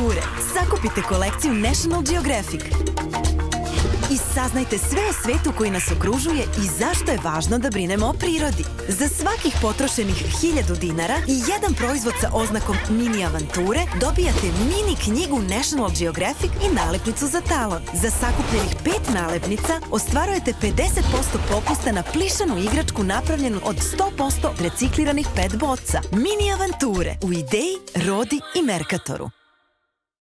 kulture. Sakupite kolekciju National Geographic i saznajte sve o svetu koji nas okružuje i zašto je važno da brinemo o prirodi. Za svakih potrošenih 1000 dinara i jedan proizvod sa oznakom Mini Avanture dobijate mini knjigu National Geographic i nalepnicu za talon. Za sakupljenih pet nalepnica ostvarujete 50% popusta na plišanu igračku napravljenu od 100% recikliranih pet boca. Mini Avanture u ideji, rodi i Merkatoru.